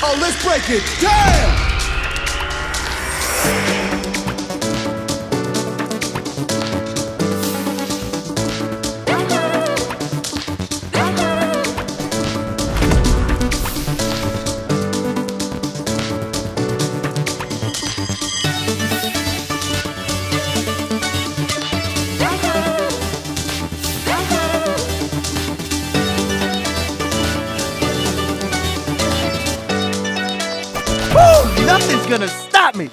Oh, let's break it. Damn! Nothing's gonna stop me!